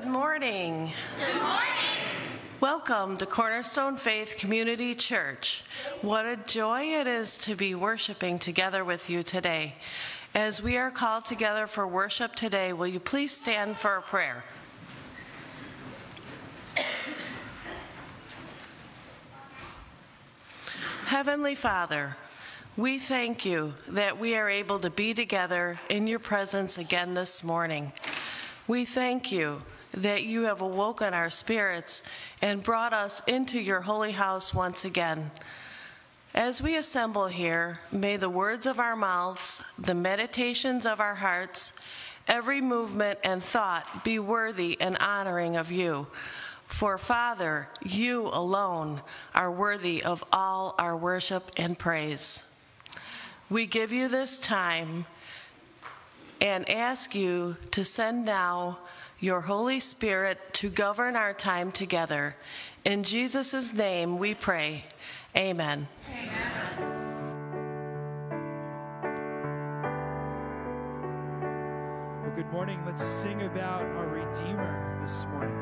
Good morning. Good morning. Welcome to Cornerstone Faith Community Church. What a joy it is to be worshiping together with you today. As we are called together for worship today, will you please stand for a prayer? Heavenly Father, we thank you that we are able to be together in your presence again this morning. We thank you that you have awoken our spirits and brought us into your holy house once again. As we assemble here, may the words of our mouths, the meditations of our hearts, every movement and thought be worthy and honoring of you. For Father, you alone are worthy of all our worship and praise. We give you this time and ask you to send now your Holy Spirit to govern our time together. In Jesus' name we pray. Amen. Well, good morning. Let's sing about our Redeemer this morning.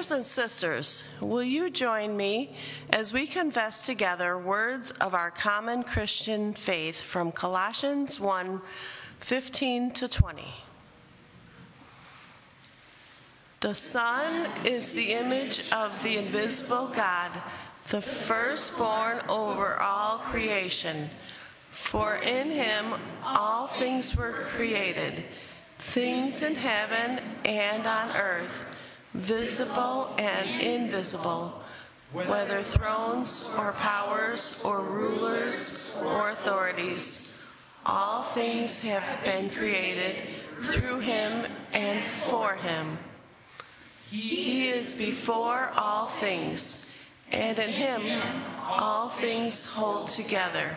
Brothers and sisters, will you join me as we confess together words of our common Christian faith from Colossians 1 15 to 20? The Son is the image of the invisible God, the firstborn over all creation. For in him all things were created, things in heaven and on earth, visible and invisible, whether thrones or powers or rulers or authorities. All things have been created through him and for him. He is before all things, and in him all things hold together.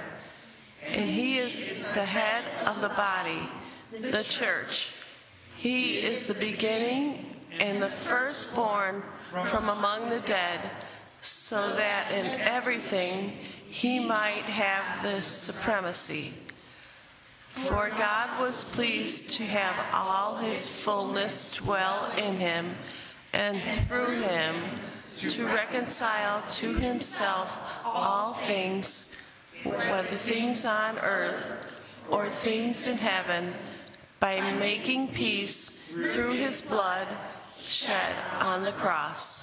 And he is the head of the body, the church. He is the beginning and the firstborn from among the dead, so that in everything he might have the supremacy. For God was pleased to have all his fullness dwell in him, and through him to reconcile to himself all things, whether things on earth or things in heaven, by making peace through his blood shed on the cross.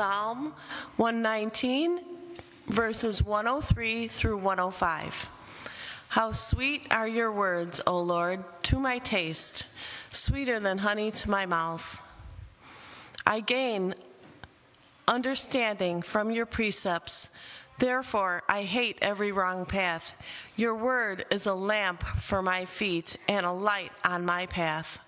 Psalm 119, verses 103 through 105. How sweet are your words, O Lord, to my taste, sweeter than honey to my mouth. I gain understanding from your precepts. Therefore, I hate every wrong path. Your word is a lamp for my feet and a light on my path.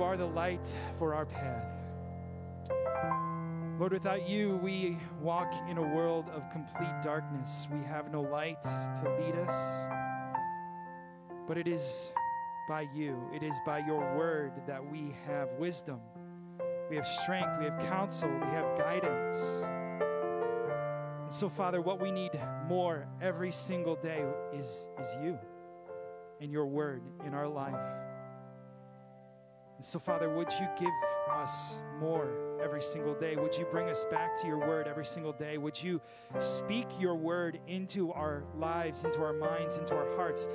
You are the light for our path. Lord, without you, we walk in a world of complete darkness. We have no light to lead us. But it is by you, it is by your word that we have wisdom, we have strength, we have counsel, we have guidance. And so, Father, what we need more every single day is, is you and your word in our life. And so, Father, would you give us more every single day? Would you bring us back to your word every single day? Would you speak your word into our lives, into our minds, into our hearts?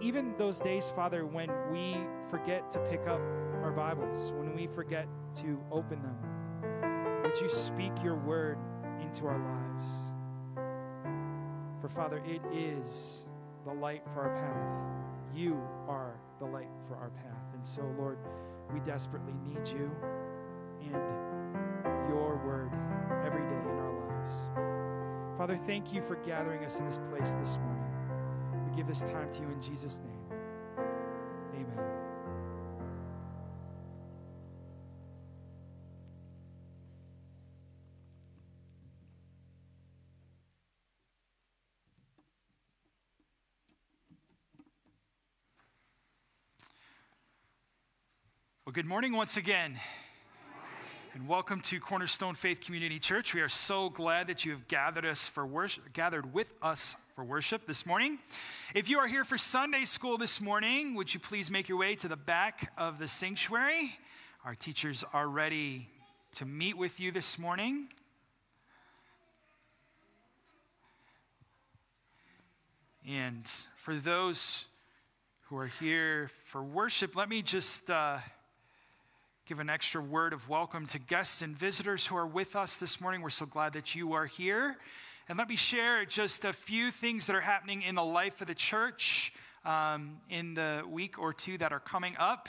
Even those days, Father, when we forget to pick up our Bibles, when we forget to open them, would you speak your word into our lives? For, Father, it is the light for our path. You are the light for our path. And so, Lord, we desperately need you and your word every day in our lives. Father, thank you for gathering us in this place this morning. We give this time to you in Jesus' name. Well, good morning once again. And welcome to Cornerstone Faith Community Church. We are so glad that you have gathered us for worship, gathered with us for worship this morning. If you are here for Sunday school this morning, would you please make your way to the back of the sanctuary? Our teachers are ready to meet with you this morning. And for those who are here for worship, let me just uh, give an extra word of welcome to guests and visitors who are with us this morning. We're so glad that you are here. And let me share just a few things that are happening in the life of the church um, in the week or two that are coming up.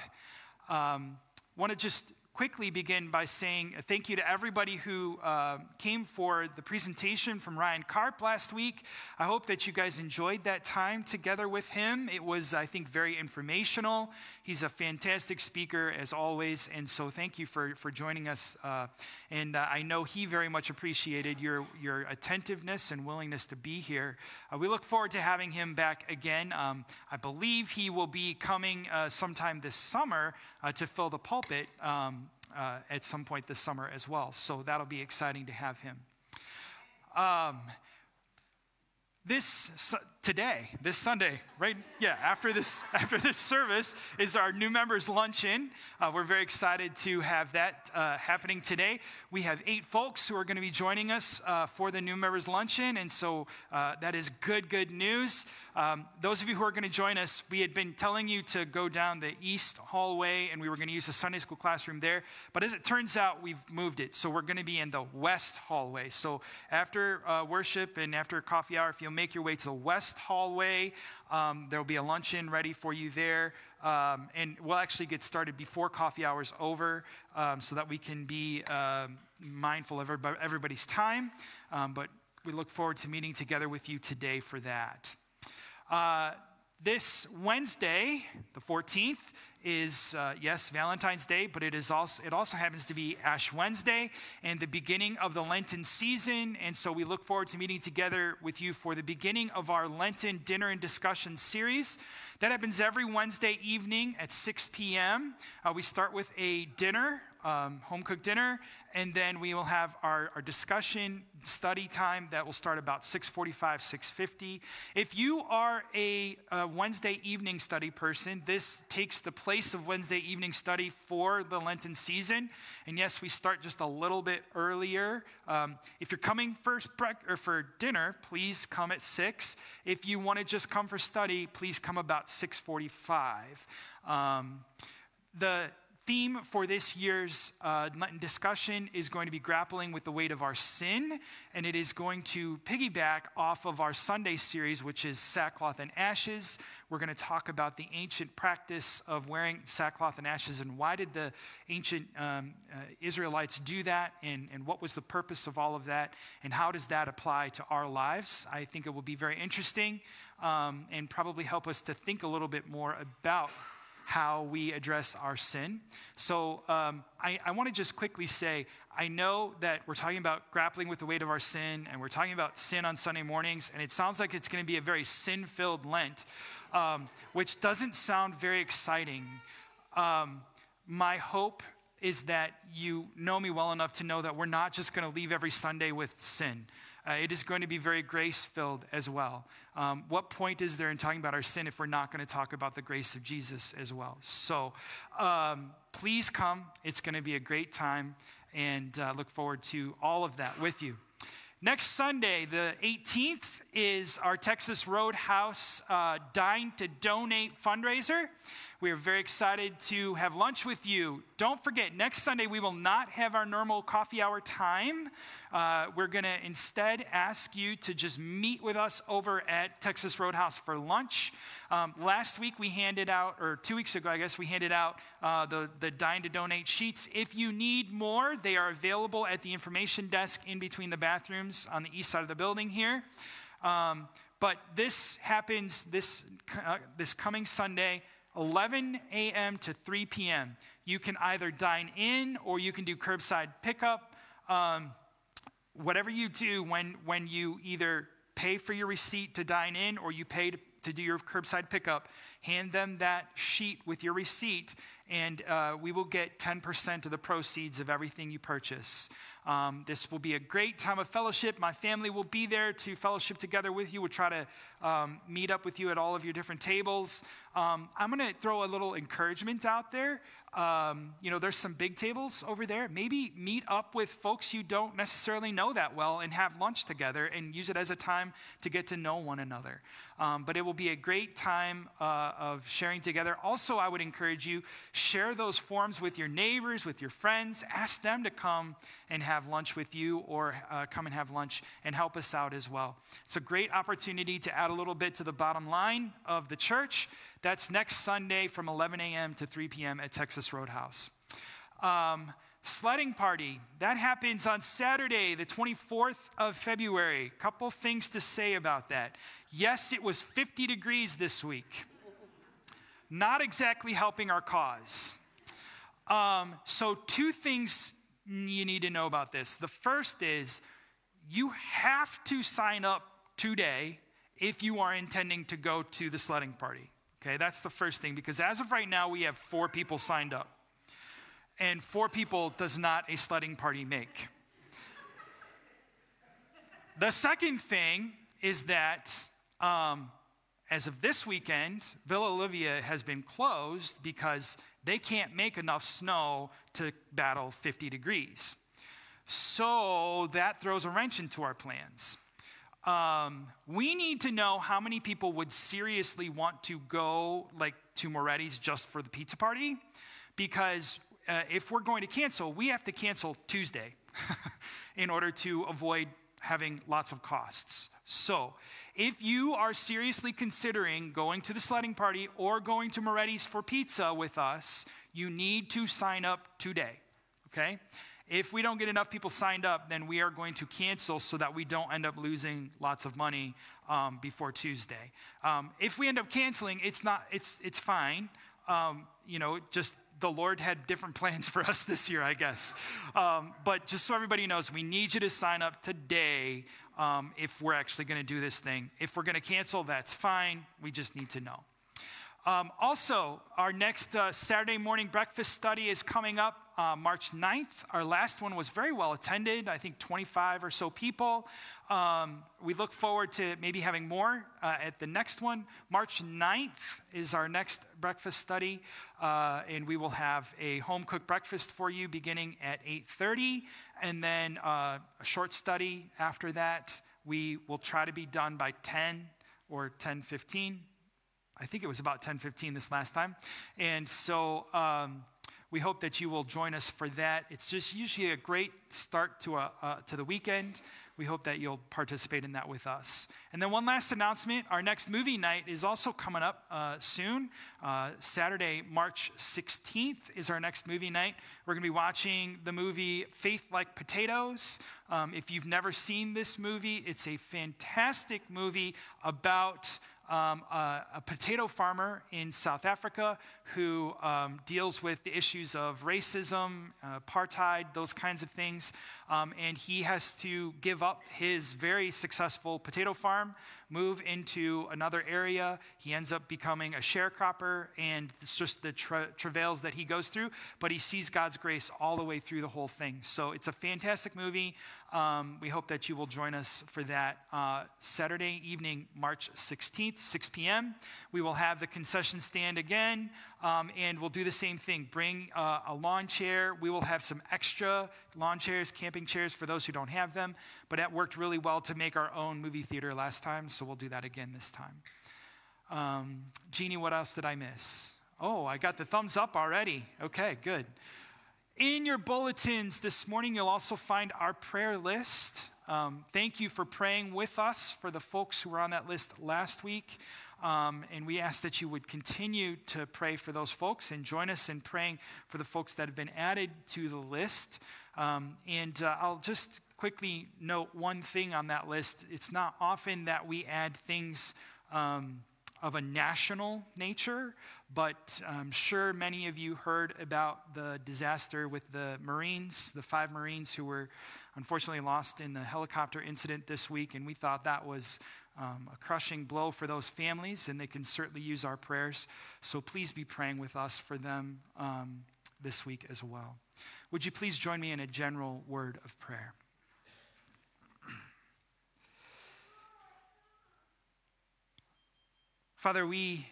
Um, Want to just quickly begin by saying thank you to everybody who uh, came for the presentation from Ryan Karp last week. I hope that you guys enjoyed that time together with him. It was, I think, very informational. He's a fantastic speaker, as always, and so thank you for, for joining us. Uh, and uh, I know he very much appreciated your, your attentiveness and willingness to be here. Uh, we look forward to having him back again. Um, I believe he will be coming uh, sometime this summer uh, to fill the pulpit. Um, uh, at some point this summer as well. So that'll be exciting to have him. Um, this today, this Sunday, right? Yeah, after this after this service is our new members luncheon. Uh, we're very excited to have that uh, happening today. We have eight folks who are going to be joining us uh, for the new members luncheon, and so uh, that is good, good news. Um, those of you who are going to join us, we had been telling you to go down the east hallway, and we were going to use the Sunday school classroom there. But as it turns out, we've moved it, so we're going to be in the west hallway. So after uh, worship and after coffee hour, if you'll make your way to the west hallway, um, there will be a luncheon ready for you there. Um, and we'll actually get started before coffee hours over um, so that we can be um, mindful of everybody's time. Um, but we look forward to meeting together with you today for that. Uh, this Wednesday, the 14th, is uh, yes valentine's day but it is also it also happens to be ash wednesday and the beginning of the lenten season. And so we look forward to meeting together with you for the beginning of our lenten dinner and discussion series. That happens every wednesday evening at 6 p.m uh, we start with a dinner um, home cooked dinner, and then we will have our, our discussion study time that will start about 6.45 6.50 if you are a, a, wednesday evening study person this takes the place of wednesday evening study for the lenten season. And yes we start just a little bit earlier. Um, if you're coming for, or for dinner please come at 6 if you want to just come for study please come about 6.45 um, the theme for this year's uh, discussion is going to be grappling with the weight of our sin, and it is going to piggyback off of our Sunday series, which is Sackcloth and Ashes. We're going to talk about the ancient practice of wearing sackcloth and ashes and why did the ancient um, uh, Israelites do that, and, and what was the purpose of all of that, and how does that apply to our lives. I think it will be very interesting um, and probably help us to think a little bit more about how we address our sin. So um, I, I want to just quickly say I know that we're talking about grappling with the weight of our sin, and we're talking about sin on Sunday mornings, and it sounds like it's going to be a very sin filled Lent, um, which doesn't sound very exciting. Um, my hope is that you know me well enough to know that we're not just going to leave every Sunday with sin. Uh, it is going to be very grace filled as well. Um, what point is there in talking about our sin if we're not going to talk about the grace of Jesus as well? So um, please come. It's going to be a great time and uh, look forward to all of that with you. Next Sunday, the 18th, is our Texas Roadhouse uh, Dine to Donate fundraiser. We are very excited to have lunch with you. Don't forget, next Sunday we will not have our normal coffee hour time. Uh, we're going to instead ask you to just meet with us over at Texas Roadhouse for lunch. Um, last week we handed out, or two weeks ago, I guess, we handed out uh, the, the Dine to Donate sheets. If you need more, they are available at the information desk in between the bathrooms on the east side of the building here. Um, but this happens this, uh, this coming Sunday. 11 a.m. to 3 p.m. You can either dine in or you can do curbside pickup. Um, whatever you do when, when you either pay for your receipt to dine in or you pay to, to do your curbside pickup, hand them that sheet with your receipt, and uh, we will get 10% of the proceeds of everything you purchase. Um, this will be a great time of fellowship. My family will be there to fellowship together with you. We'll try to um, meet up with you at all of your different tables. Um, I'm going to throw a little encouragement out there. Um, you know, there's some big tables over there. Maybe meet up with folks you don't necessarily know that well and have lunch together and use it as a time to get to know one another. Um, but it will be a great time uh, of sharing together. Also, I would encourage you share those forms with your neighbors, with your friends. Ask them to come and have lunch with you, or uh, come and have lunch and help us out as well. It's a great opportunity to add a little bit to the bottom line of the church. That's next Sunday from 11 a.m. to 3 p.m. at Texas Roadhouse. Um, sledding party that happens on saturday the 24th of february couple things to say about that yes it was 50 degrees this week not exactly helping our cause um, so two things you need to know about this the first is you have to sign up today if you are intending to go to the sledding party okay that's the first thing because as of right now we have four people signed up and four people does not a sledding party make. the second thing is that um, as of this weekend, Villa Olivia has been closed because they can't make enough snow to battle 50 degrees. So that throws a wrench into our plans. Um, we need to know how many people would seriously want to go like to Moretti's just for the pizza party because uh, if we're going to cancel, we have to cancel Tuesday in order to avoid having lots of costs. So, if you are seriously considering going to the sledding party or going to Moretti's for pizza with us, you need to sign up today, okay? If we don't get enough people signed up, then we are going to cancel so that we don't end up losing lots of money um, before Tuesday. Um, if we end up canceling, it's not. It's it's fine. Um, you know, just the Lord had different plans for us this year, I guess. Um, but just so everybody knows, we need you to sign up today um, if we're actually going to do this thing. If we're going to cancel, that's fine. We just need to know. Um, also, our next uh, Saturday morning breakfast study is coming up uh, March 9th. Our last one was very well attended, I think 25 or so people. Um, we look forward to maybe having more uh, at the next one. March 9th is our next breakfast study, uh, and we will have a home cooked breakfast for you beginning at 8.30, and then uh, a short study after that. We will try to be done by 10 or 10.15 I think it was about 10:15 this last time, and so um, we hope that you will join us for that. It's just usually a great start to a uh, to the weekend. We hope that you'll participate in that with us. And then one last announcement: our next movie night is also coming up uh, soon. Uh, Saturday, March 16th is our next movie night. We're going to be watching the movie Faith Like Potatoes. Um, if you've never seen this movie, it's a fantastic movie about um, a, a, potato farmer in South Africa who um, deals with the issues of racism, uh, apartheid, those kinds of things. Um, and he has to give up his very successful potato farm, move into another area. He ends up becoming a sharecropper, and it's just the tra- travails that he goes through. But he sees God's grace all the way through the whole thing. So it's a fantastic movie. Um, we hope that you will join us for that uh, Saturday evening, March 16th, 6 p.m. We will have the concession stand again, um, and we'll do the same thing. Bring uh, a lawn chair. We will have some extra lawn chairs, camping chairs for those who don't have them. But that worked really well to make our own movie theater last time, so we'll do that again this time. Um, Jeannie, what else did I miss? Oh, I got the thumbs up already. Okay, good. In your bulletins this morning, you'll also find our prayer list. Um, thank you for praying with us for the folks who were on that list last week. Um, and we ask that you would continue to pray for those folks and join us in praying for the folks that have been added to the list. Um, and uh, I'll just quickly note one thing on that list. It's not often that we add things um, of a national nature, but I'm sure many of you heard about the disaster with the Marines, the five Marines who were unfortunately lost in the helicopter incident this week, and we thought that was um, a crushing blow for those families, and they can certainly use our prayers. So please be praying with us for them um, this week as well. Would you please join me in a general word of prayer? Father, we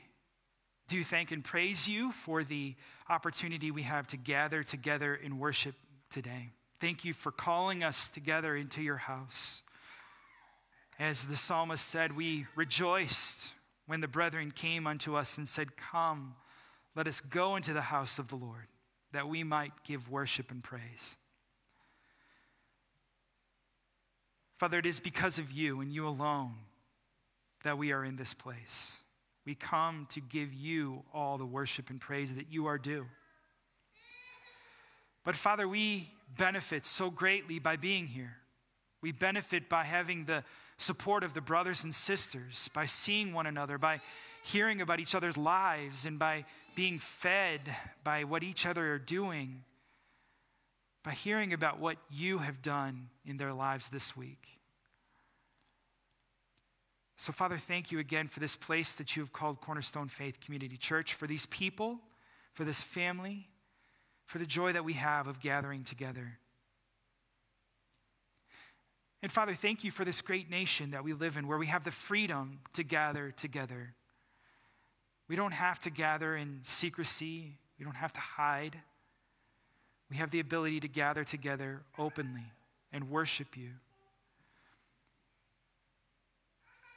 do thank and praise you for the opportunity we have to gather together in worship today. Thank you for calling us together into your house. As the psalmist said, we rejoiced when the brethren came unto us and said, Come, let us go into the house of the Lord, that we might give worship and praise. Father, it is because of you and you alone that we are in this place. We come to give you all the worship and praise that you are due. But Father, we benefit so greatly by being here. We benefit by having the support of the brothers and sisters, by seeing one another, by hearing about each other's lives, and by being fed by what each other are doing, by hearing about what you have done in their lives this week. So, Father, thank you again for this place that you have called Cornerstone Faith Community Church, for these people, for this family, for the joy that we have of gathering together. And Father, thank you for this great nation that we live in where we have the freedom to gather together. We don't have to gather in secrecy, we don't have to hide. We have the ability to gather together openly and worship you.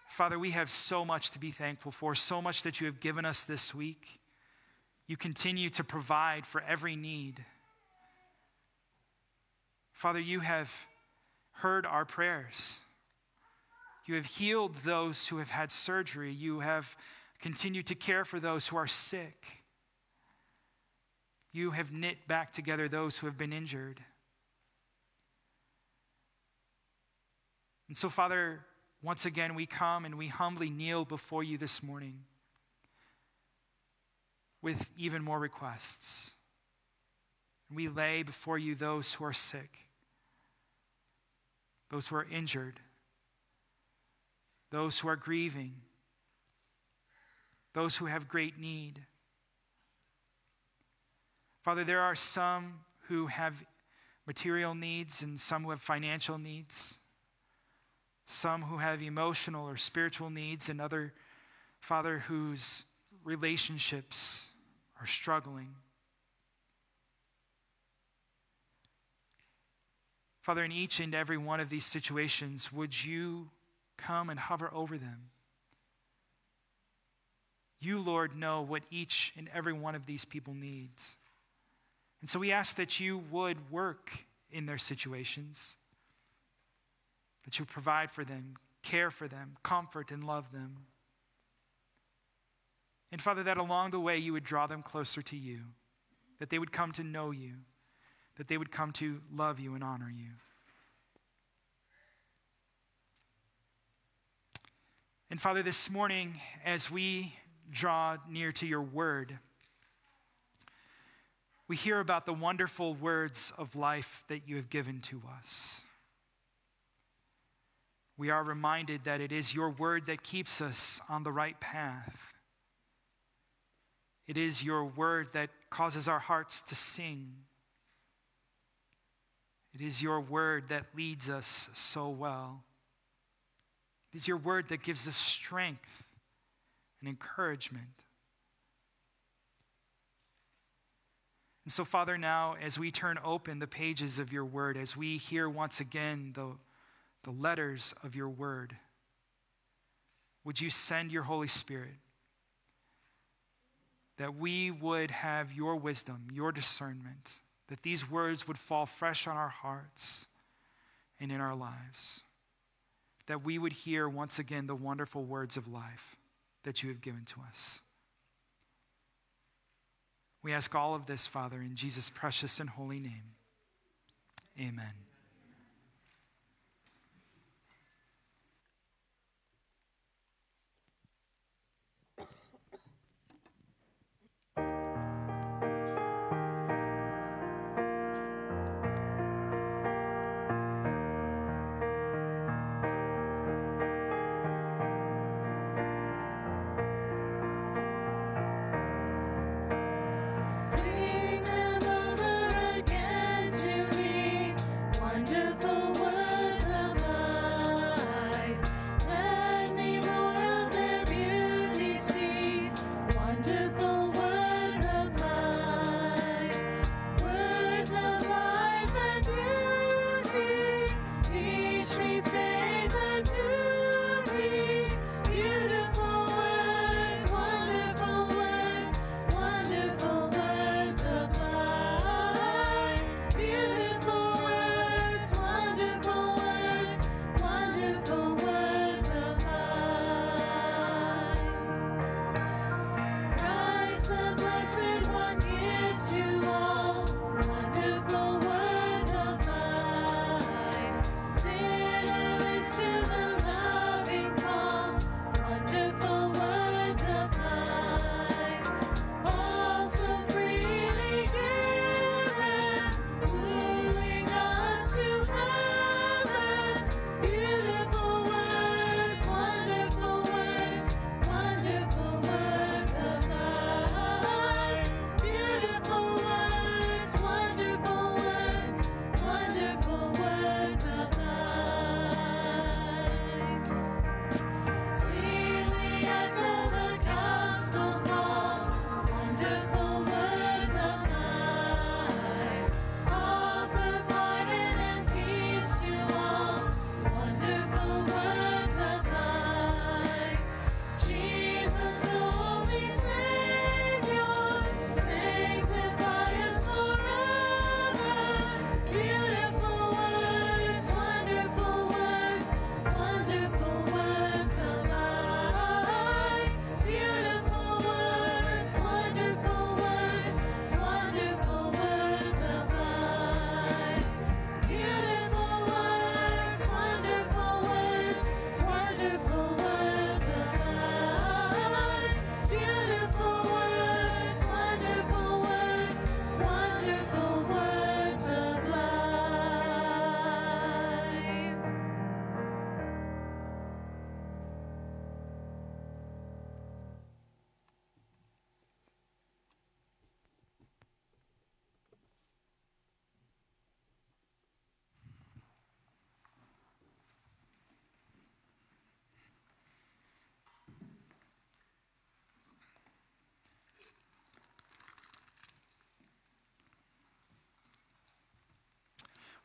Father, we have so much to be thankful for, so much that you have given us this week. You continue to provide for every need. Father, you have heard our prayers. You have healed those who have had surgery. You have continued to care for those who are sick. You have knit back together those who have been injured. And so, Father, once again, we come and we humbly kneel before you this morning with even more requests. We lay before you those who are sick, those who are injured, those who are grieving, those who have great need. Father, there are some who have material needs and some who have financial needs some who have emotional or spiritual needs, and other, Father, whose relationships are struggling. Father, in each and every one of these situations, would you come and hover over them? You, Lord, know what each and every one of these people needs. And so we ask that you would work in their situations that you provide for them, care for them, comfort and love them. And Father, that along the way you would draw them closer to you, that they would come to know you, that they would come to love you and honor you. And Father, this morning, as we draw near to your word, we hear about the wonderful words of life that you have given to us we are reminded that it is your word that keeps us on the right path. It is your word that causes our hearts to sing. It is your word that leads us so well. It is your word that gives us strength and encouragement. And so, Father, now as we turn open the pages of your word, as we hear once again the the letters of your word. Would you send your Holy Spirit that we would have your wisdom, your discernment, that these words would fall fresh on our hearts and in our lives, that we would hear once again the wonderful words of life that you have given to us. We ask all of this, Father, in Jesus' precious and holy name. Amen.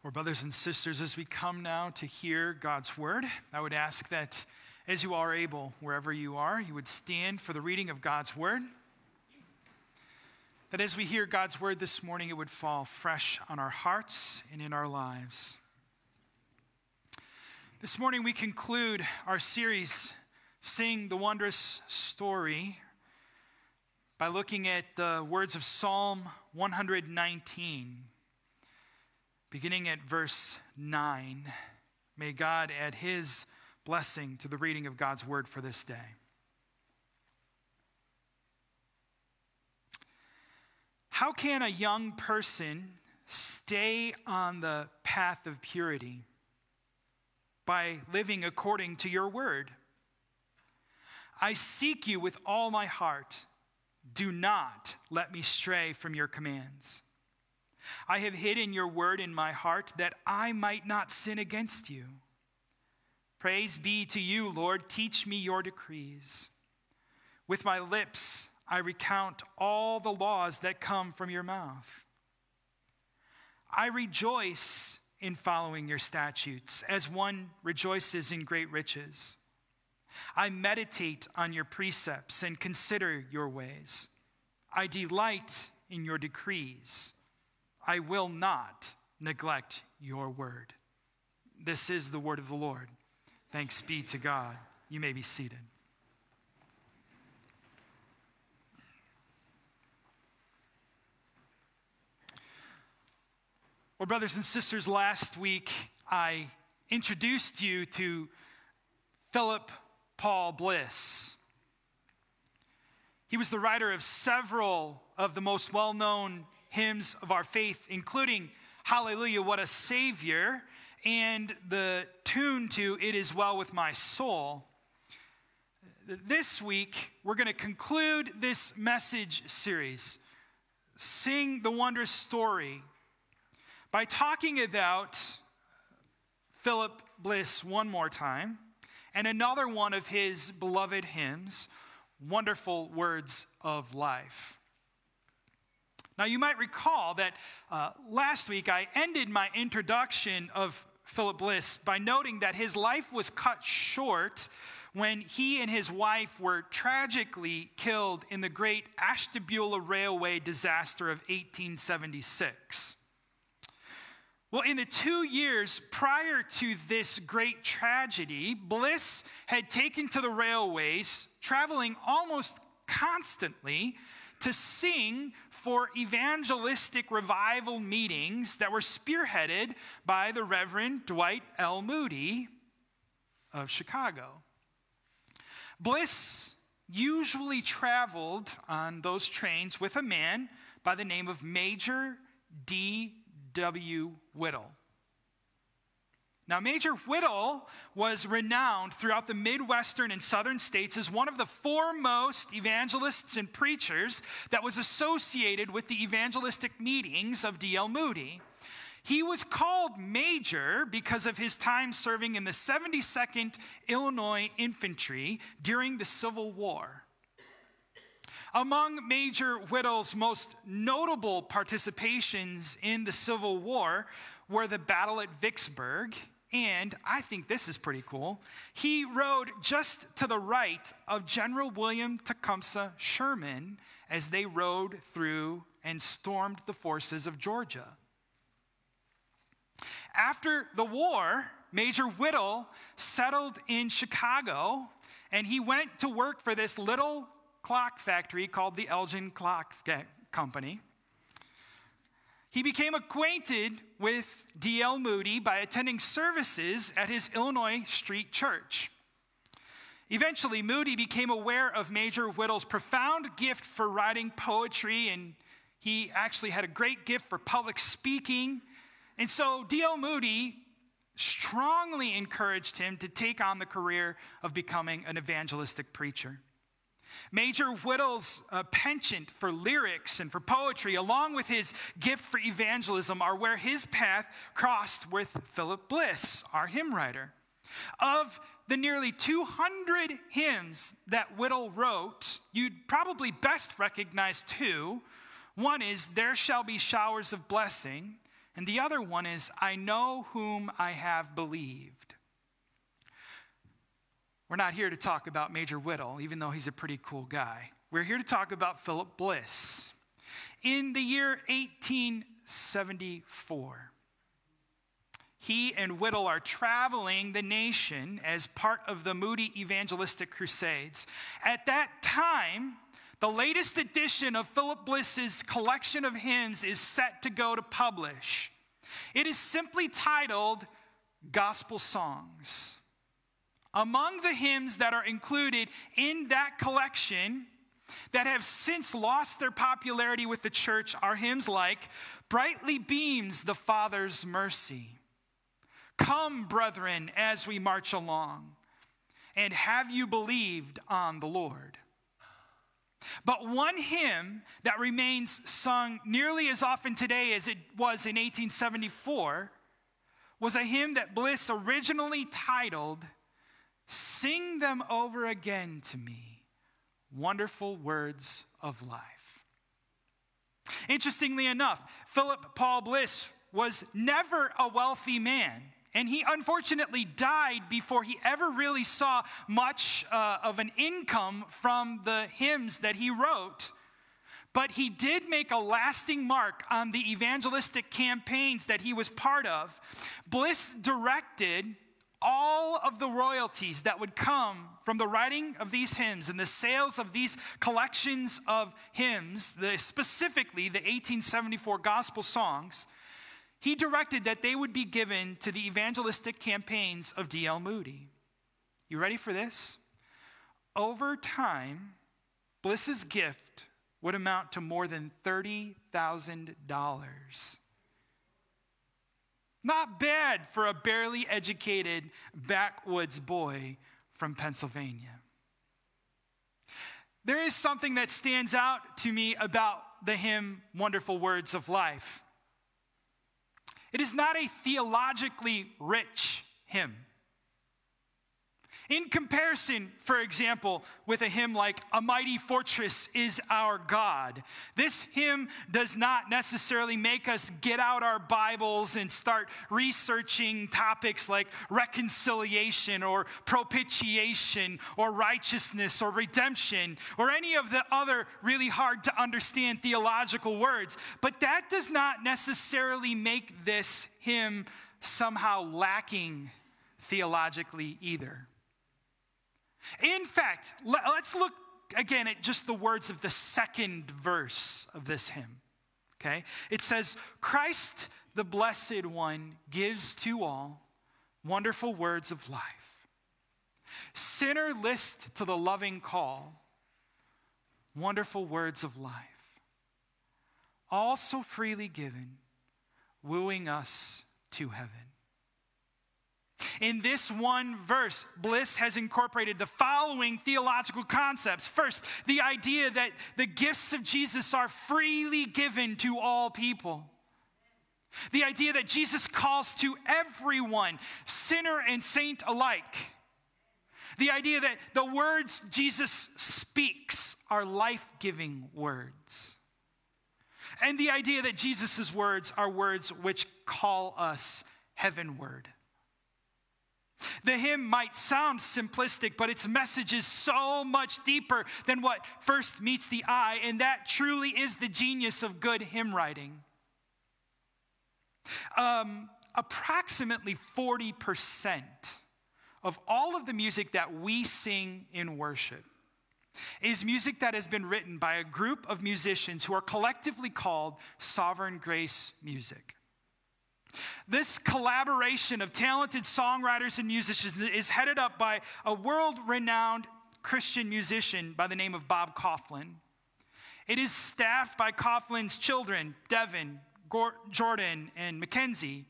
Or, brothers and sisters, as we come now to hear God's word, I would ask that as you are able, wherever you are, you would stand for the reading of God's word. That as we hear God's word this morning, it would fall fresh on our hearts and in our lives. This morning, we conclude our series, Sing the Wondrous Story, by looking at the words of Psalm 119 beginning at verse 9. May God add his blessing to the reading of God's word for this day. How can a young person stay on the path of purity? By living according to your word. I seek you with all my heart. Do not let me stray from your commands. I have hidden your word in my heart that I might not sin against you. Praise be to you, Lord. Teach me your decrees. With my lips, I recount all the laws that come from your mouth. I rejoice in following your statutes as one rejoices in great riches. I meditate on your precepts and consider your ways. I delight in your decrees. I will not neglect your word. This is the word of the Lord. Thanks be to God. You may be seated. Well, brothers and sisters, last week I introduced you to Philip Paul Bliss. He was the writer of several of the most well known hymns of our faith, including Hallelujah, What a Savior, and the tune to It Is Well With My Soul. This week, we're going to conclude this message series, Sing the Wondrous Story, by talking about Philip Bliss one more time and another one of his beloved hymns, Wonderful Words of Life. Now, you might recall that uh, last week I ended my introduction of Philip Bliss by noting that his life was cut short when he and his wife were tragically killed in the great Ashtabula Railway disaster of 1876. Well, in the two years prior to this great tragedy, Bliss had taken to the railways, traveling almost constantly to sing for evangelistic revival meetings that were spearheaded by the Reverend Dwight L. Moody of Chicago. Bliss usually traveled on those trains with a man by the name of Major D.W. Whittle. Now, Major Whittle was renowned throughout the Midwestern and Southern states as one of the foremost evangelists and preachers that was associated with the evangelistic meetings of D.L. Moody. He was called Major because of his time serving in the 72nd Illinois Infantry during the Civil War. Among Major Whittle's most notable participations in the Civil War were the battle at Vicksburg and I think this is pretty cool. He rode just to the right of General William Tecumseh Sherman as they rode through and stormed the forces of Georgia. After the war, Major Whittle settled in Chicago and he went to work for this little clock factory called the Elgin Clock Company. He became acquainted with D.L. Moody by attending services at his Illinois Street Church. Eventually, Moody became aware of Major Whittle's profound gift for writing poetry, and he actually had a great gift for public speaking. And so, D.L. Moody strongly encouraged him to take on the career of becoming an evangelistic preacher. Major Whittle's uh, penchant for lyrics and for poetry, along with his gift for evangelism, are where his path crossed with Philip Bliss, our hymn writer. Of the nearly 200 hymns that Whittle wrote, you'd probably best recognize two. One is There Shall Be Showers of Blessing, And the other one is, I know whom I have believed. We're not here to talk about Major Whittle, even though he's a pretty cool guy. We're here to talk about Philip Bliss. In the year 1874, he and Whittle are traveling the nation as part of the Moody Evangelistic Crusades. At that time, the latest edition of Philip Bliss's collection of hymns is set to go to publish. It is simply titled Gospel Songs. Among the hymns that are included in that collection that have since lost their popularity with the church are hymns like Brightly Beams the Father's Mercy. Come, brethren, as we march along, and have you believed on the Lord? But one hymn that remains sung nearly as often today as it was in 1874 was a hymn that Bliss originally titled, Sing Them Over Again to Me, Wonderful Words of Life. Interestingly enough, Philip Paul Bliss was never a wealthy man. And he unfortunately died before he ever really saw much uh, of an income from the hymns that he wrote. But he did make a lasting mark on the evangelistic campaigns that he was part of. Bliss directed all of the royalties that would come from the writing of these hymns and the sales of these collections of hymns, the, specifically the 1874 gospel songs he directed that they would be given to the evangelistic campaigns of D.L. Moody. You ready for this? Over time, Bliss's gift would amount to more than $30,000. Not bad for a barely educated backwoods boy from Pennsylvania. There is something that stands out to me about the hymn Wonderful Words of Life. It is not a theologically rich hymn. In comparison, for example, with a hymn like A Mighty Fortress is Our God, this hymn does not necessarily make us get out our Bibles and start researching topics like reconciliation or propitiation or righteousness or redemption or any of the other really hard to understand theological words. But that does not necessarily make this hymn somehow lacking theologically either. In fact, let's look again at just the words of the second verse of this hymn. Okay? It says, Christ, the Blessed One, gives to all wonderful words of life. Sinner list to the loving call, wonderful words of life. All so freely given, wooing us to heaven. In this one verse, Bliss has incorporated the following theological concepts. First, the idea that the gifts of Jesus are freely given to all people. The idea that Jesus calls to everyone, sinner and saint alike. The idea that the words Jesus speaks are life giving words. And the idea that Jesus' words are words which call us heavenward. The hymn might sound simplistic, but its message is so much deeper than what first meets the eye, and that truly is the genius of good hymn writing. Um, approximately 40% of all of the music that we sing in worship is music that has been written by a group of musicians who are collectively called sovereign grace music. This collaboration of talented songwriters and musicians is headed up by a world renowned Christian musician by the name of Bob Kauflin. It is staffed by Kauflin's children, Devin, Jordan, and Mackenzie,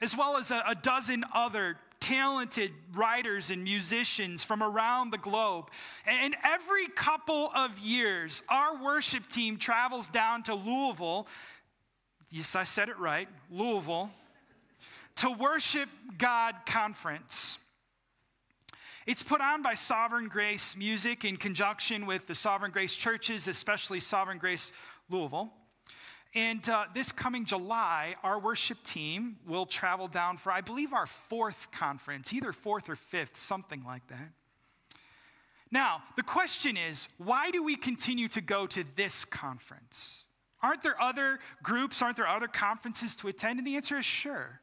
as well as a, a dozen other talented writers and musicians from around the globe. And every couple of years, our worship team travels down to Louisville yes, I said it right, Louisville, to Worship God Conference. It's put on by Sovereign Grace Music in conjunction with the Sovereign Grace churches, especially Sovereign Grace Louisville. And uh, this coming July, our worship team will travel down for, I believe, our fourth conference, either fourth or fifth, something like that. Now, the question is why do we continue to go to this conference? Aren't there other groups, aren't there other conferences to attend? And the answer is sure.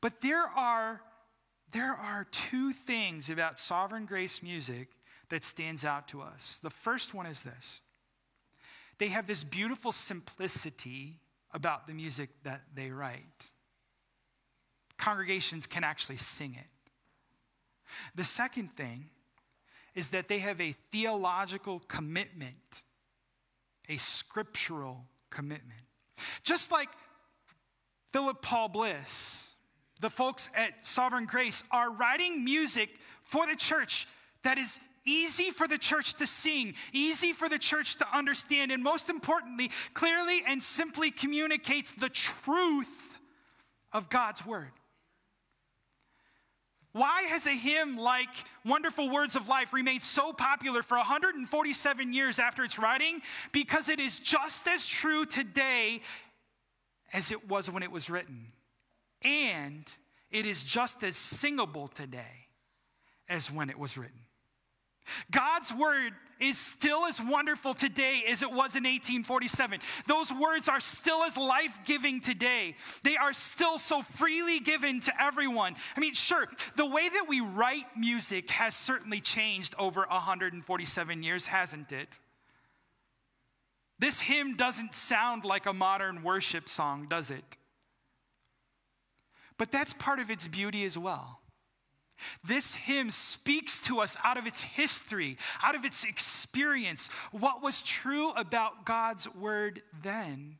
But there are, there are two things about sovereign grace music that stands out to us. The first one is this they have this beautiful simplicity about the music that they write. Congregations can actually sing it. The second thing is that they have a theological commitment, a scriptural commitment. Just like Philip Paul Bliss, the folks at Sovereign Grace are writing music for the church that is easy for the church to sing, easy for the church to understand, and most importantly, clearly and simply communicates the truth of God's word. Why has a hymn like Wonderful Words of Life remained so popular for 147 years after its writing? Because it is just as true today as it was when it was written. And it is just as singable today as when it was written. God's word is still as wonderful today as it was in 1847. Those words are still as life giving today. They are still so freely given to everyone. I mean, sure, the way that we write music has certainly changed over 147 years, hasn't it? This hymn doesn't sound like a modern worship song, does it? But that's part of its beauty as well. This hymn speaks to us out of its history, out of its experience. What was true about God's word then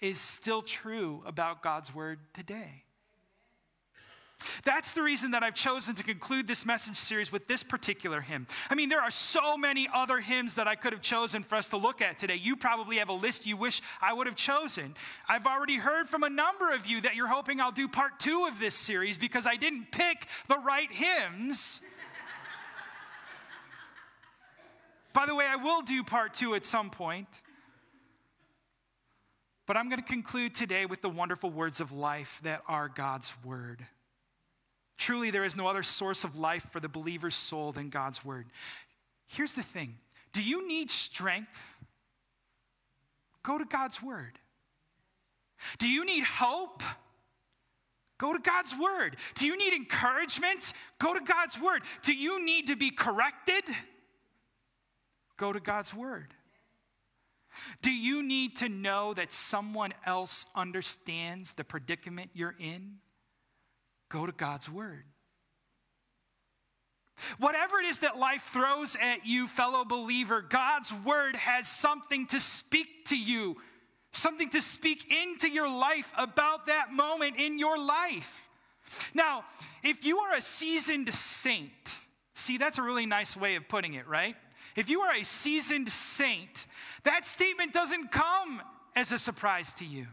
is still true about God's word today. That's the reason that I've chosen to conclude this message series with this particular hymn. I mean, there are so many other hymns that I could have chosen for us to look at today. You probably have a list you wish I would have chosen. I've already heard from a number of you that you're hoping I'll do part two of this series because I didn't pick the right hymns. By the way, I will do part two at some point. But I'm going to conclude today with the wonderful words of life that are God's word. Truly, there is no other source of life for the believer's soul than God's word. Here's the thing do you need strength? Go to God's word. Do you need hope? Go to God's word. Do you need encouragement? Go to God's word. Do you need to be corrected? Go to God's word. Do you need to know that someone else understands the predicament you're in? Go to God's Word. Whatever it is that life throws at you, fellow believer, God's Word has something to speak to you, something to speak into your life about that moment in your life. Now, if you are a seasoned saint, see, that's a really nice way of putting it, right? If you are a seasoned saint, that statement doesn't come as a surprise to you.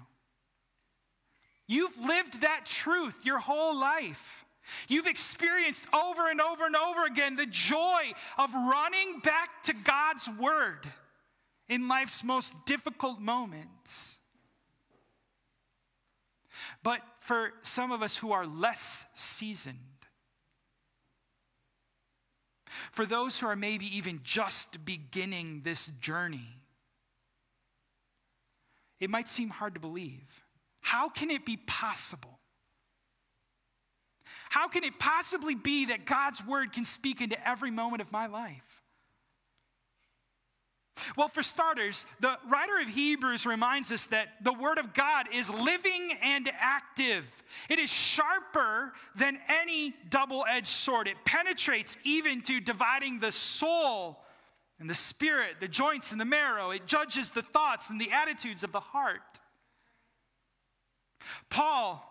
You've lived that truth your whole life. You've experienced over and over and over again the joy of running back to God's Word in life's most difficult moments. But for some of us who are less seasoned, for those who are maybe even just beginning this journey, it might seem hard to believe. How can it be possible? How can it possibly be that God's word can speak into every moment of my life? Well, for starters, the writer of Hebrews reminds us that the Word of God is living and active. It is sharper than any double edged sword. It penetrates even to dividing the soul and the spirit, the joints and the marrow. It judges the thoughts and the attitudes of the heart. Paul,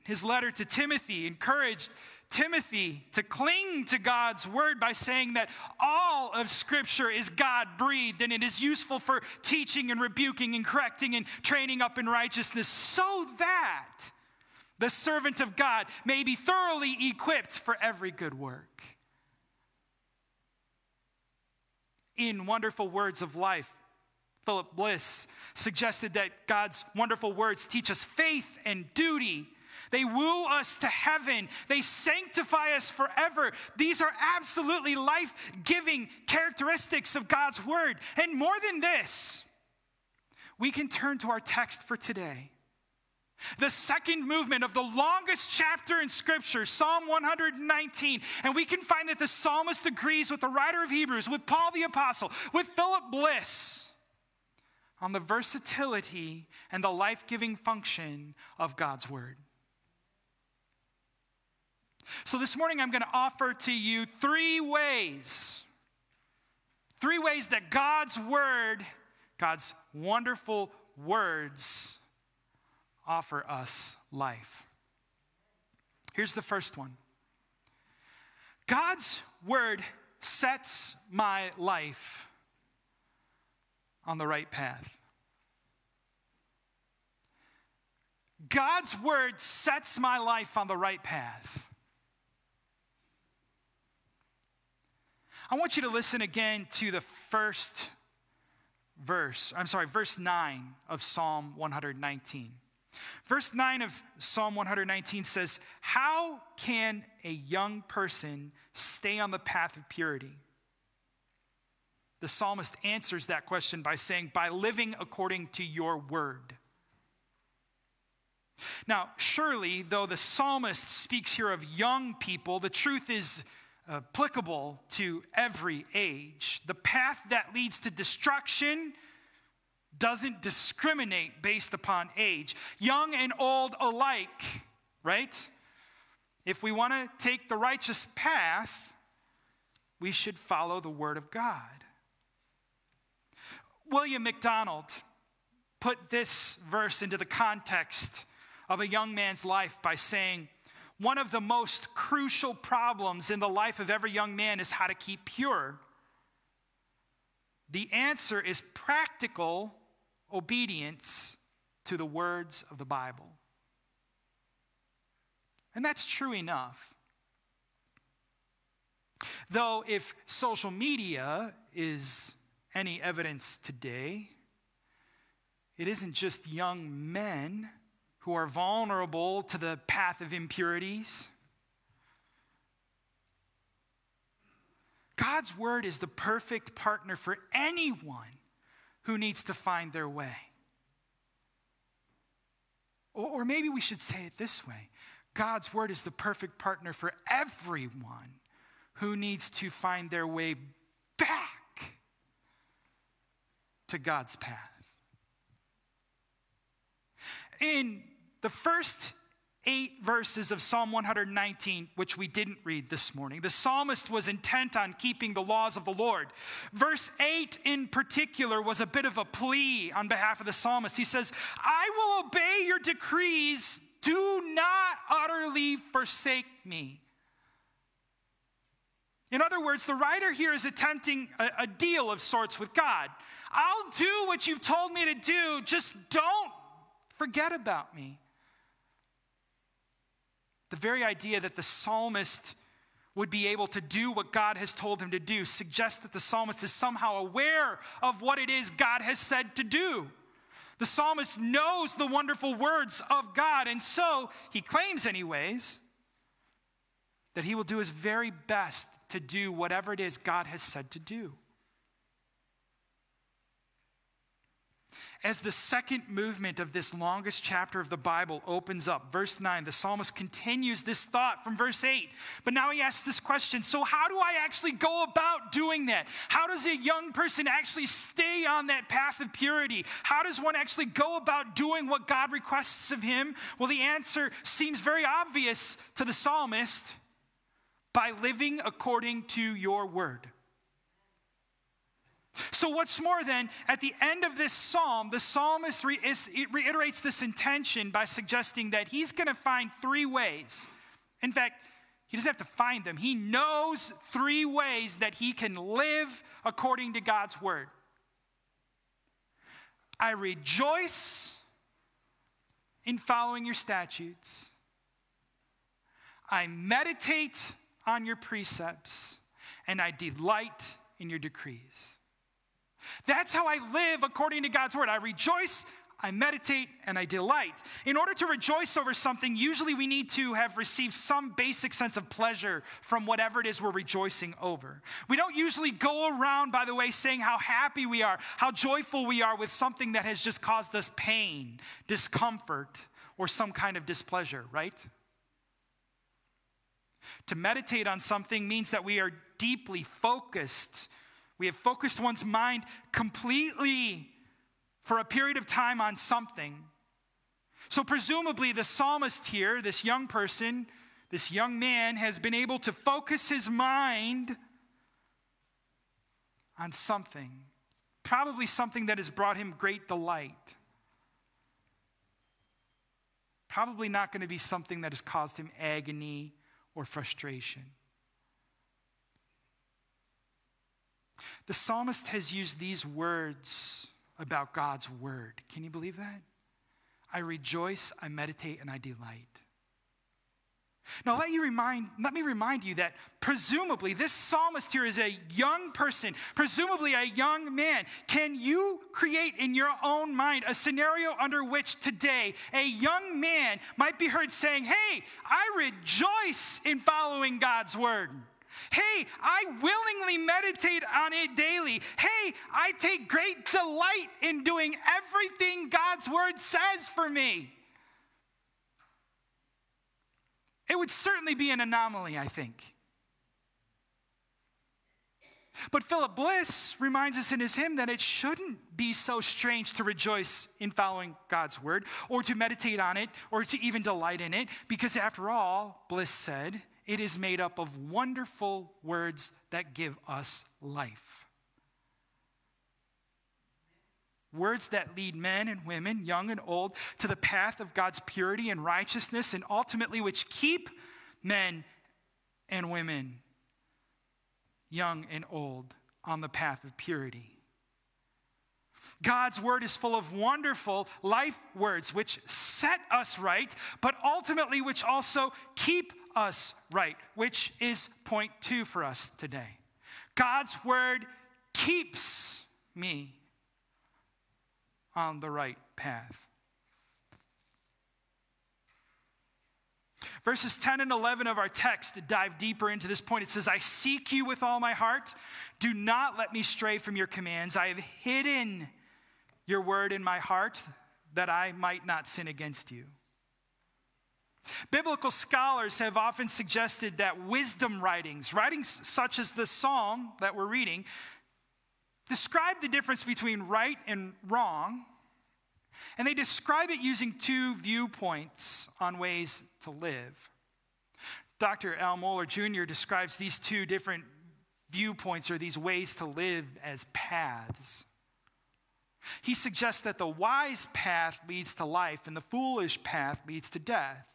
in his letter to Timothy, encouraged Timothy to cling to God's word by saying that all of Scripture is God breathed and it is useful for teaching and rebuking and correcting and training up in righteousness so that the servant of God may be thoroughly equipped for every good work. In wonderful words of life, Philip Bliss suggested that God's wonderful words teach us faith and duty. They woo us to heaven. They sanctify us forever. These are absolutely life giving characteristics of God's word. And more than this, we can turn to our text for today. The second movement of the longest chapter in Scripture, Psalm 119. And we can find that the psalmist agrees with the writer of Hebrews, with Paul the Apostle, with Philip Bliss on the versatility and the life giving function of God's Word. So this morning, I'm going to offer to you three ways. Three ways that God's Word, God's wonderful words, offer us life. Here's the first one God's Word sets my life on the right path. God's word sets my life on the right path. I want you to listen again to the first verse, I'm sorry, verse 9 of Psalm 119. Verse 9 of Psalm 119 says, How can a young person stay on the path of purity? The psalmist answers that question by saying, By living according to your word. Now, surely, though the psalmist speaks here of young people, the truth is applicable to every age. The path that leads to destruction doesn't discriminate based upon age, young and old alike, right? If we want to take the righteous path, we should follow the Word of God. William MacDonald put this verse into the context of a young man's life by saying, One of the most crucial problems in the life of every young man is how to keep pure. The answer is practical obedience to the words of the Bible. And that's true enough. Though, if social media is any evidence today, it isn't just young men who are vulnerable to the path of impurities. God's word is the perfect partner for anyone who needs to find their way. Or, maybe we should say it this way God's word is the perfect partner for everyone who needs to find their way back to God's path. In the first eight verses of Psalm 119, which we didn't read this morning, the psalmist was intent on keeping the laws of the Lord. Verse 8 in particular was a bit of a plea on behalf of the psalmist. He says, I will obey your decrees, do not utterly forsake me. In other words, the writer here is attempting a, a deal of sorts with God. I'll do what you've told me to do, just don't forget about me. The very idea that the psalmist would be able to do what God has told him to do suggests that the psalmist is somehow aware of what it is God has said to do. The psalmist knows the wonderful words of God, and so he claims, anyways, that he will do his very best to do whatever it is God has said to do. As the second movement of this longest chapter of the Bible opens up, verse 9, the psalmist continues this thought from verse 8. But now he asks this question So, how do I actually go about doing that? How does a young person actually stay on that path of purity? How does one actually go about doing what God requests of him? Well, the answer seems very obvious to the psalmist by living according to your word. So, what's more, then, at the end of this psalm, the psalmist re- is, reiterates this intention by suggesting that he's going to find three ways. In fact, he doesn't have to find them, he knows three ways that he can live according to God's word. I rejoice in following your statutes, I meditate on your precepts, and I delight in your decrees. That's how I live according to God's word. I rejoice, I meditate, and I delight. In order to rejoice over something, usually we need to have received some basic sense of pleasure from whatever it is we're rejoicing over. We don't usually go around, by the way, saying how happy we are, how joyful we are with something that has just caused us pain, discomfort, or some kind of displeasure, right? To meditate on something means that we are deeply focused. We have focused one's mind completely for a period of time on something. So, presumably, the psalmist here, this young person, this young man, has been able to focus his mind on something, probably something that has brought him great delight. Probably not going to be something that has caused him agony or frustration. The psalmist has used these words about God's word. Can you believe that? I rejoice, I meditate, and I delight. Now, let, you remind, let me remind you that presumably this psalmist here is a young person, presumably a young man. Can you create in your own mind a scenario under which today a young man might be heard saying, Hey, I rejoice in following God's word? Hey, I willingly meditate on it daily. Hey, I take great delight in doing everything God's word says for me. It would certainly be an anomaly, I think. But Philip Bliss reminds us in his hymn that it shouldn't be so strange to rejoice in following God's word or to meditate on it or to even delight in it, because after all, Bliss said, it is made up of wonderful words that give us life. Words that lead men and women, young and old, to the path of God's purity and righteousness, and ultimately which keep men and women, young and old, on the path of purity. God's word is full of wonderful life words which set us right, but ultimately which also keep us right, which is point two for us today. God's word keeps me on the right path. Verses 10 and 11 of our text dive deeper into this point. It says, I seek you with all my heart. Do not let me stray from your commands. I have hidden your word in my heart that I might not sin against you. Biblical scholars have often suggested that wisdom writings, writings such as the song that we're reading, describe the difference between right and wrong, and they describe it using two viewpoints on ways to live. Dr. Al Mohler Jr. describes these two different viewpoints or these ways to live as paths. He suggests that the wise path leads to life and the foolish path leads to death.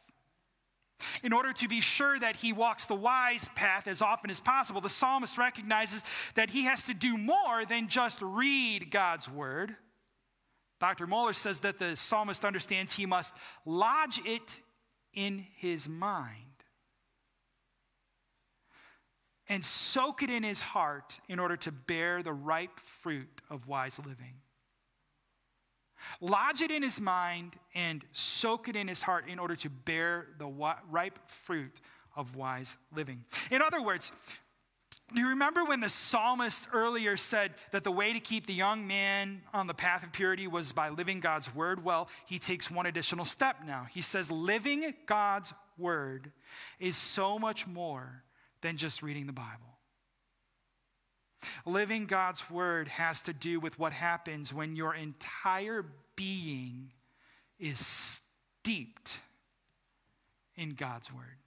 In order to be sure that he walks the wise path as often as possible, the psalmist recognizes that he has to do more than just read God's word. Dr. Mohler says that the psalmist understands he must lodge it in his mind and soak it in his heart in order to bear the ripe fruit of wise living. Lodge it in his mind and soak it in his heart in order to bear the ripe fruit of wise living. In other words, do you remember when the psalmist earlier said that the way to keep the young man on the path of purity was by living God's word? Well, he takes one additional step now. He says, living God's word is so much more than just reading the Bible. Living God's word has to do with what happens when your entire being is steeped in God's word.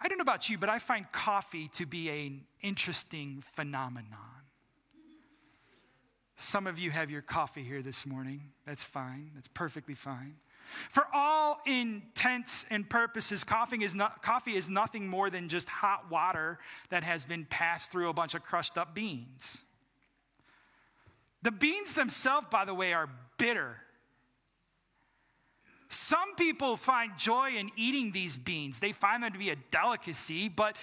I don't know about you, but I find coffee to be an interesting phenomenon. Some of you have your coffee here this morning. That's fine, that's perfectly fine. For all intents and purposes, coffee is, not, coffee is nothing more than just hot water that has been passed through a bunch of crushed up beans. The beans themselves, by the way, are bitter. Some people find joy in eating these beans. They find them to be a delicacy, but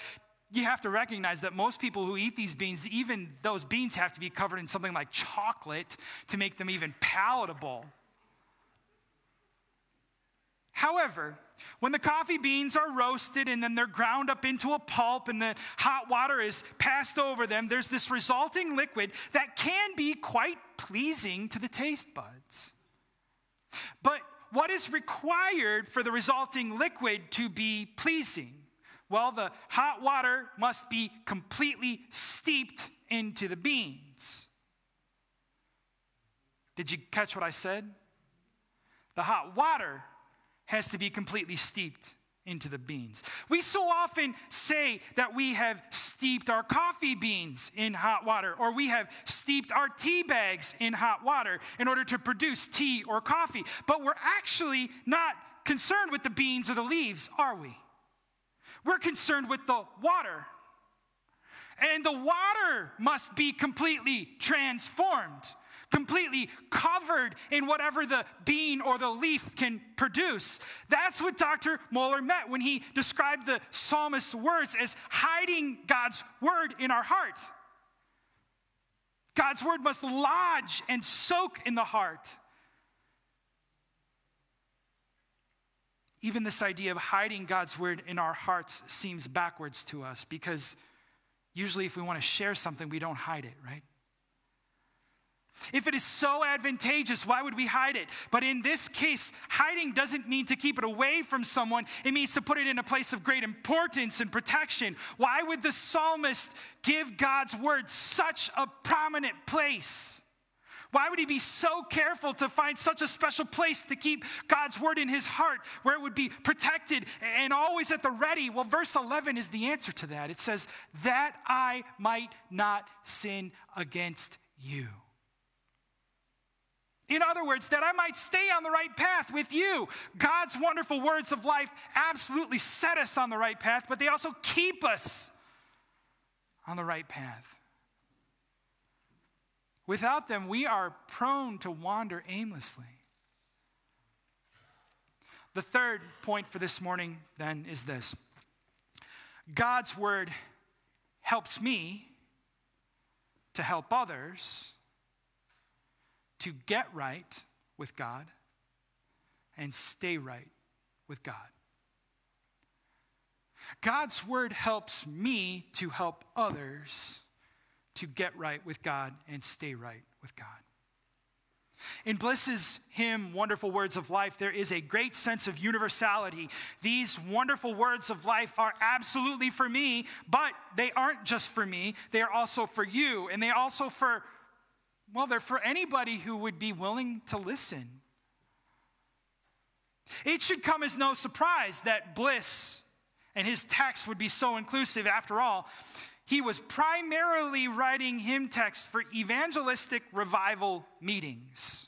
you have to recognize that most people who eat these beans, even those beans have to be covered in something like chocolate to make them even palatable. However, when the coffee beans are roasted and then they're ground up into a pulp and the hot water is passed over them, there's this resulting liquid that can be quite pleasing to the taste buds. But what is required for the resulting liquid to be pleasing? Well, the hot water must be completely steeped into the beans. Did you catch what I said? The hot water has to be completely steeped into the beans. We so often say that we have steeped our coffee beans in hot water, or we have steeped our tea bags in hot water in order to produce tea or coffee. But we're actually not concerned with the beans or the leaves, are we? We're concerned with the water. And the water must be completely transformed completely covered in whatever the bean or the leaf can produce. That's what Dr. Mohler meant when he described the psalmist's words as hiding God's word in our heart. God's word must lodge and soak in the heart. Even this idea of hiding God's word in our hearts seems backwards to us because usually, if we want to share something, we don't hide it, right? If it is so advantageous, why would we hide it? But in this case, hiding doesn't mean to keep it away from someone, it means to put it in a place of great importance and protection. Why would the psalmist give God's word such a prominent place? Why would he be so careful to find such a special place to keep God's word in his heart where it would be protected and always at the ready? Well, verse 11 is the answer to that. It says, That I might not sin against you. In other words, that I might stay on the right path with you. God's wonderful words of life absolutely set us on the right path, but they also keep us on the right path. Without them, we are prone to wander aimlessly. The third point for this morning, then, is this God's word helps me to help others to get right with God and stay right with God. God's word helps me to help others to get right with God and stay right with God. In Bliss's hymn, Wonderful Words of Life, there is a great sense of universality. These wonderful words of life are absolutely for me, but they aren't just for me, they are also for you, and they also for well, they're for anybody who would be willing to listen. It should come as no surprise that Bliss and his text would be so inclusive. After all, he was primarily writing hymn texts for evangelistic revival meetings.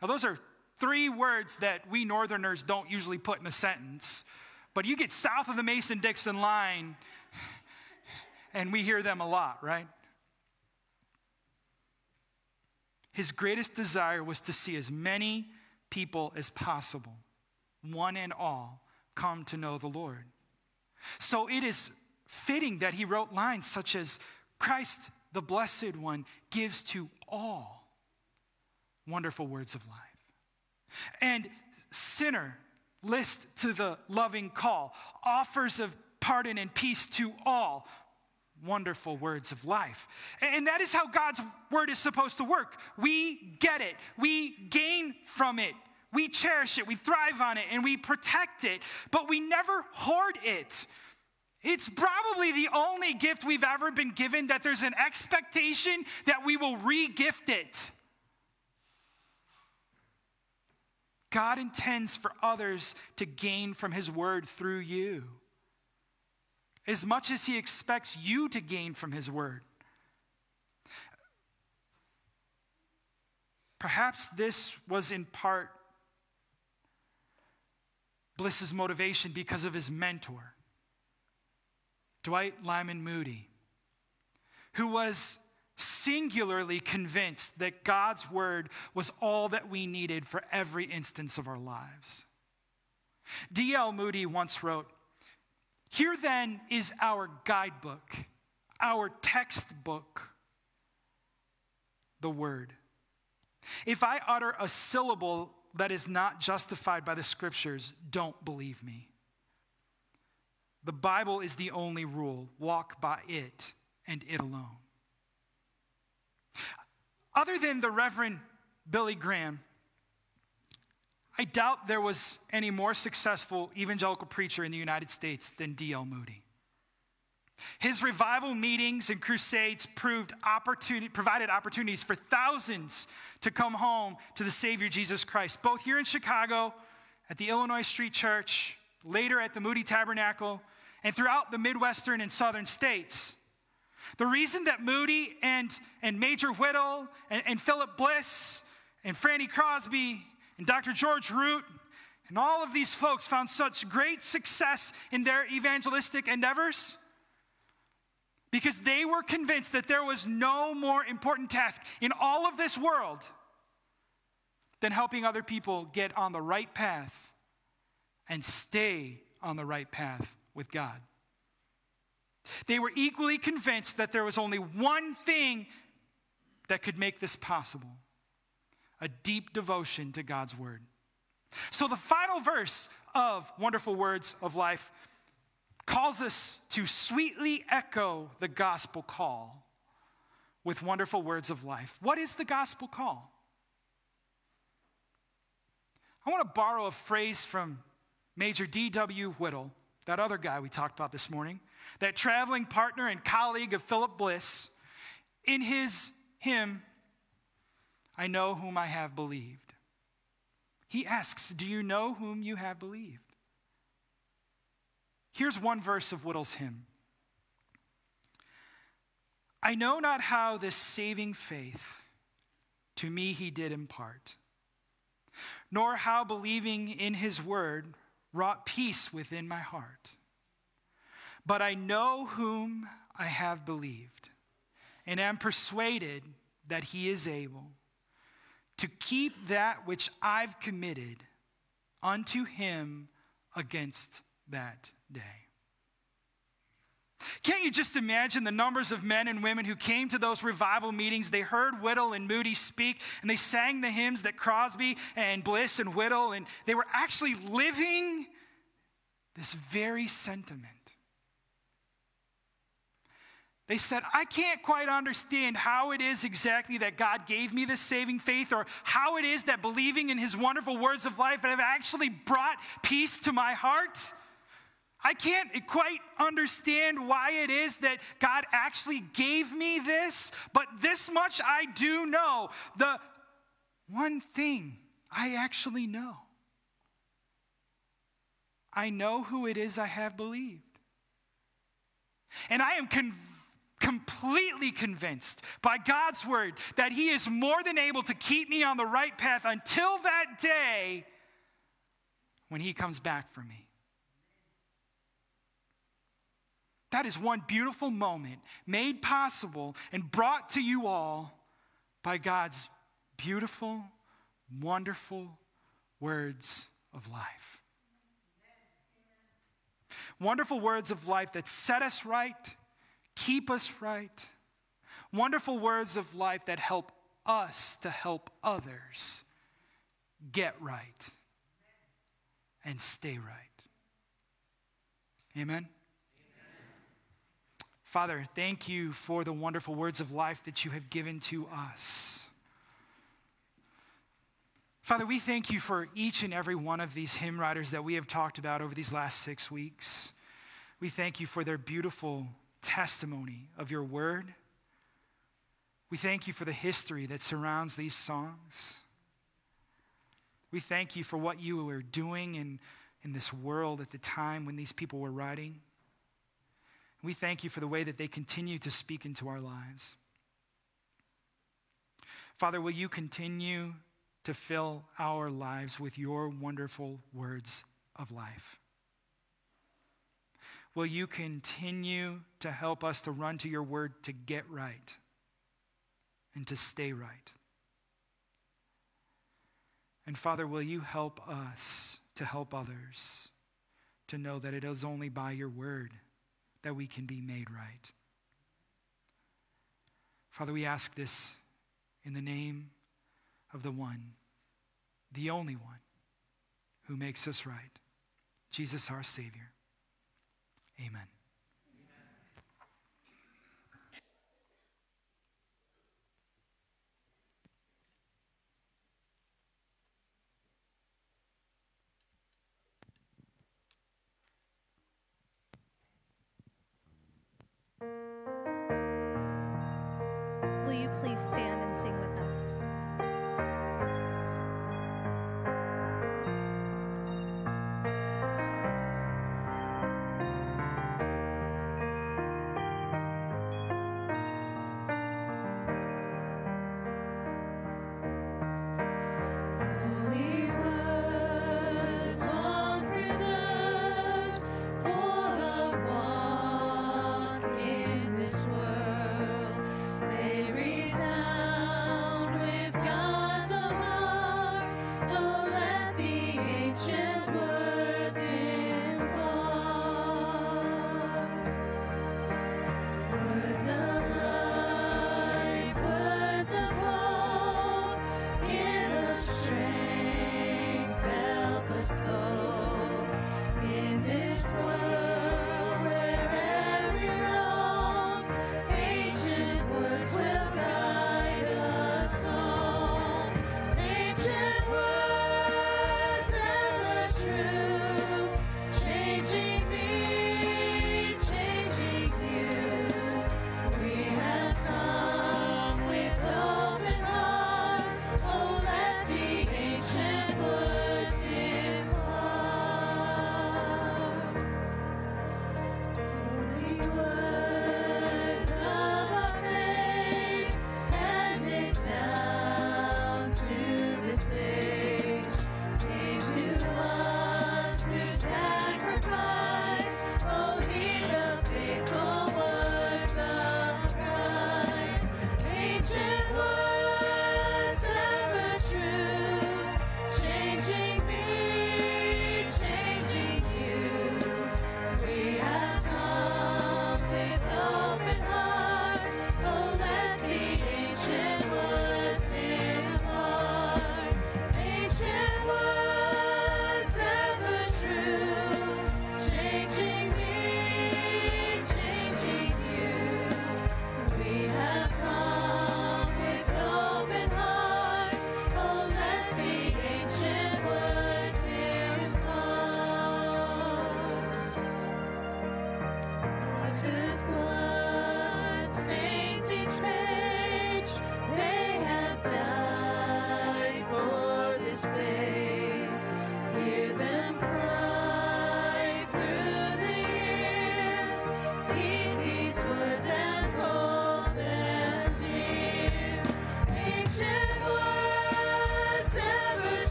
Now, those are three words that we Northerners don't usually put in a sentence, but you get south of the Mason Dixon line, and we hear them a lot, right? His greatest desire was to see as many people as possible, one and all, come to know the Lord. So it is fitting that he wrote lines such as Christ, the Blessed One, gives to all wonderful words of life. And sinner, list to the loving call, offers of pardon and peace to all, wonderful words of life. And that is how God's word is supposed to work. We get it, we gain from it, we cherish it, we thrive on it, and we protect it, but we never hoard it. It's probably the only gift we've ever been given that there's an expectation that we will re gift it. God intends for others to gain from His word through you as much as he expects you to gain from his word. Perhaps this was in part Bliss's motivation because of his mentor, Dwight Lyman Moody, who was singularly convinced that God's word was all that we needed for every instance of our lives. D.L. Moody once wrote, Here then is our guidebook, our textbook, the Word. If I utter a syllable that is not justified by the Scriptures, don't believe me. The Bible is the only rule. Walk by it and it alone. Other than the Reverend Billy Graham, I doubt there was any more successful evangelical preacher in the United States than D.L. Moody. His revival meetings and crusades proved opportunity, provided opportunities for thousands to come home to the Savior Jesus Christ, both here in Chicago, at the Illinois Street Church, later at the Moody Tabernacle, and throughout the Midwestern and Southern states. The reason that Moody and, and Major Whittle and, and Philip Bliss and Franny Crosby and Dr. George Root and all of these folks found such great success in their evangelistic endeavors because they were convinced that there was no more important task in all of this world than helping other people get on the right path and stay on the right path with God. They were equally convinced that there was only one thing that could make this possible a deep devotion to God's word. So, the final verse of Wonderful Words of Life calls us to sweetly echo the gospel call with wonderful words of life. What is the gospel call? I want to borrow a phrase from Major D.W. Whittle, that other guy we talked about this morning, that traveling partner and colleague of Philip Bliss. In his hymn, I know whom I have believed. He asks, Do you know whom you have believed? Here's one verse of Whittle's hymn I know not how this saving faith to me he did impart, nor how believing in his word wrought peace within my heart. But I know whom I have believed, and am persuaded that he is able to keep that which I've committed unto him against that day. Can't you just imagine the numbers of men and women who came to those revival meetings? They heard Whittle and Moody speak, and they sang the hymns that Crosby and Bliss and Whittle, and they were actually living this very sentiment. They said, I can't quite understand how it is exactly that God gave me this saving faith, or how it is that believing in His wonderful words of life have actually brought peace to my heart. I can't quite understand why it is that God actually gave me this, but this much I do know. The one thing I actually know I know who it is I have believed. And I am con- completely convinced by God's word that He is more than able to keep me on the right path until that day when He comes back for me. That is one beautiful moment made possible and brought to you all by God's beautiful, wonderful words of life. Wonderful words of life that set us right, keep us right. Wonderful words of life that help us to help others get right and stay right. Amen. Father, thank you for the wonderful words of life that you have given to us. Father, we thank you for each and every one of these hymn writers that we have talked about over these last six weeks. We thank you for their beautiful testimony of your word. We thank you for the history that surrounds these songs. We thank you for what you were doing in, in this world at the time when these people were writing. We thank you for the way that they continue to speak into our lives. Father, will you continue to fill our lives with your wonderful words of life? Will you continue to help us to run to your word to get right and to stay right? And Father, will you help us to help others? to know that it is only by your word that we can be made right. Father, we ask this in the name of the one, the only one, who makes us right, Jesus our Savior. Amen.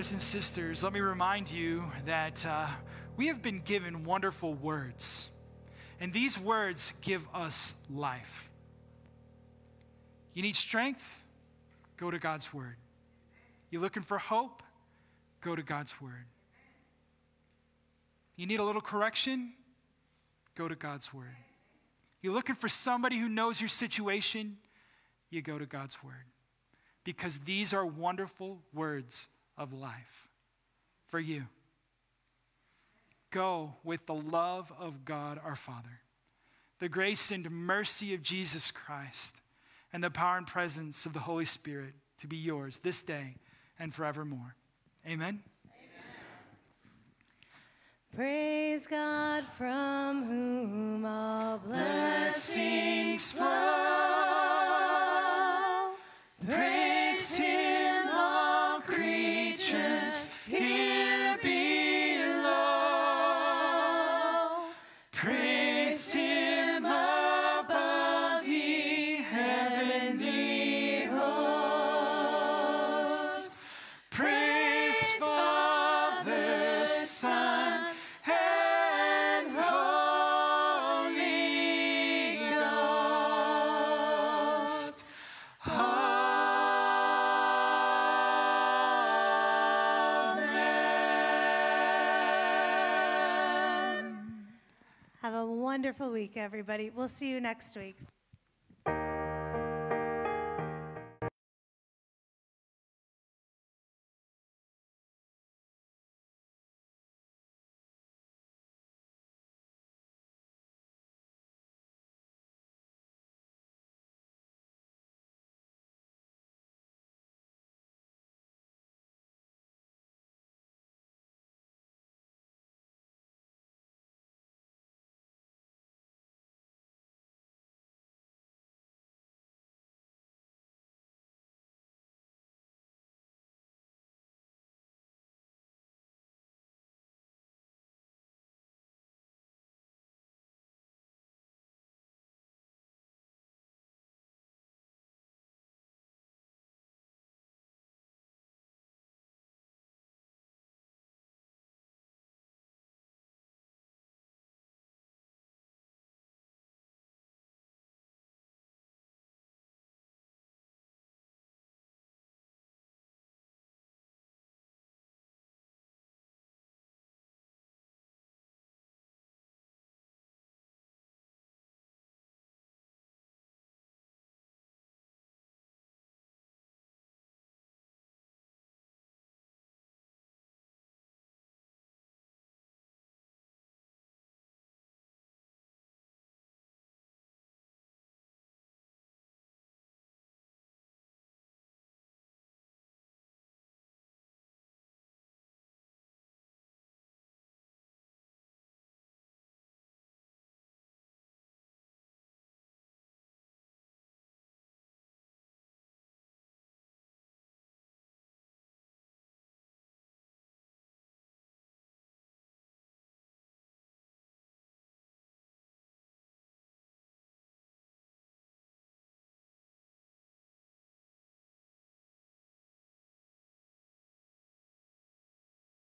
Brothers and sisters, let me remind you that uh, we have been given wonderful words, and these words give us life. You need strength? Go to God's Word. You're looking for hope? Go to God's Word. You need a little correction? Go to God's Word. You're looking for somebody who knows your situation? You go to God's Word. Because these are wonderful words of life for you. Go with the love of God our Father. the grace and mercy of Jesus Christ, and the power and presence of the Holy Spirit to be yours this day and forevermore. Amen. Praise God from whom all blessings flow. Wonderful week, everybody. We'll see you next week.